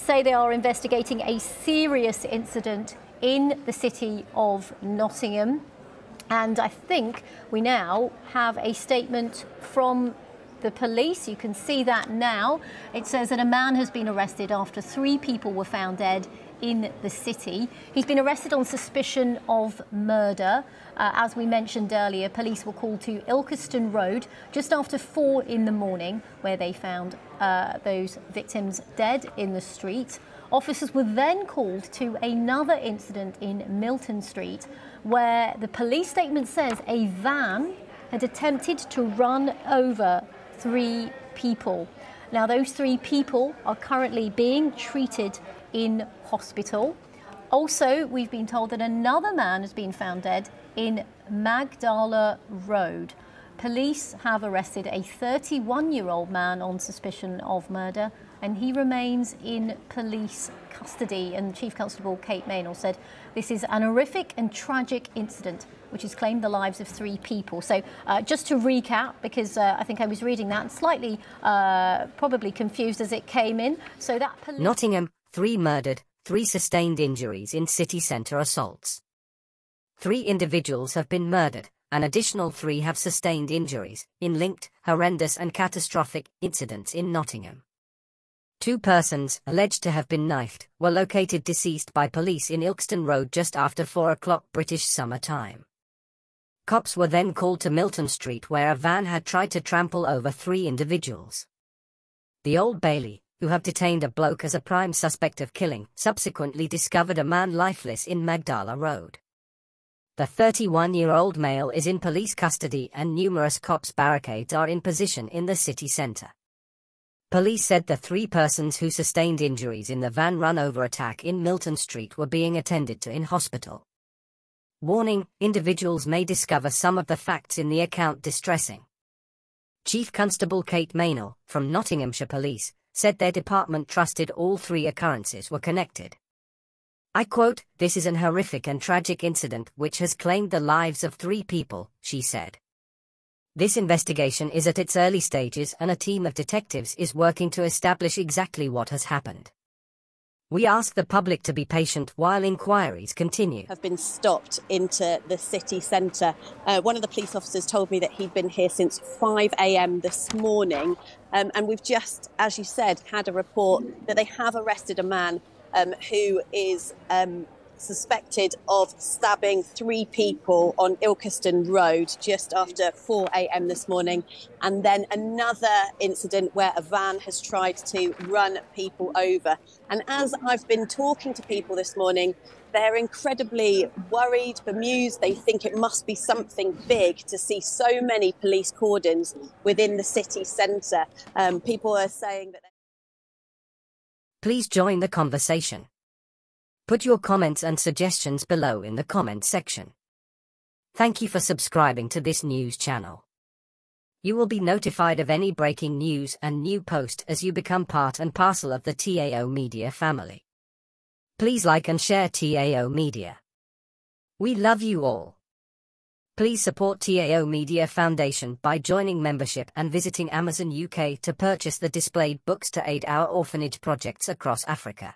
say they are investigating a serious incident in the city of Nottingham. And I think we now have a statement from the police. You can see that now. It says that a man has been arrested after three people were found dead in the city. He's been arrested on suspicion of murder. Uh, as we mentioned earlier, police were called to Ilkeston Road just after four in the morning, where they found uh, those victims dead in the street. Officers were then called to another incident in Milton Street, where the police statement says a van had attempted to run over three people. Now, those three people are currently being treated in hospital. Also, we've been told that another man has been found dead in Magdala Road. Police have arrested a 31 year old man on suspicion of murder and he remains in police custody. And Chief Constable Kate Meynell said this is an horrific and tragic incident which has claimed the lives of three people. So, uh, just to recap, because uh, I think I was reading that slightly uh, probably confused as it came in. So, that police. Nottingham, three murdered, three sustained injuries in city centre assaults. Three individuals have been murdered, an additional three have sustained injuries in linked, horrendous and catastrophic incidents in Nottingham. Two persons, alleged to have been knifed, were located deceased by police in Ilkeston Road just after 4 o'clock British summer time. Cops were then called to Milton Street where a van had tried to trample over three individuals. The Old Bailey, who have detained a bloke as a prime suspect of killing, subsequently discovered a man lifeless in Magdala Road. The 31-year-old male is in police custody and numerous cops barricades are in position in the city centre. Police said the three persons who sustained injuries in the van run-over attack in Milton Street were being attended to in hospital. Warning, individuals may discover some of the facts in the account distressing. Chief Constable Kate Meynell, from Nottinghamshire Police, said their department trusted all three occurrences were connected. I quote, This is an horrific and tragic incident which has claimed the lives of three people, she said. This investigation is at its early stages and a team of detectives is working to establish exactly what has happened. We ask the public to be patient while inquiries continue. Have been stopped into the city centre. Uh, one of the police officers told me that he'd been here since 5 a.m. this morning, um, and we've just, as you said, had a report that they have arrested a man um, who is um, suspected of stabbing three people on Ilkeston Road just after 4 a.m. this morning. And then another incident where a van has tried to run people over. And as I've been talking to people this morning, they're incredibly worried, bemused. They think it must be something big to see so many police cordons within the city centre. Um, people are saying that. Please join the conversation. Put your comments and suggestions below in the comment section. Thank you for subscribing to this news channel. You will be notified of any breaking news and new post as you become part and parcel of the TAO Media family. Please like and share TAO Media. We love you all. Please support TAO Media Foundation by joining membership and visiting Amazon UK to purchase the displayed books to aid our orphanage projects across Africa.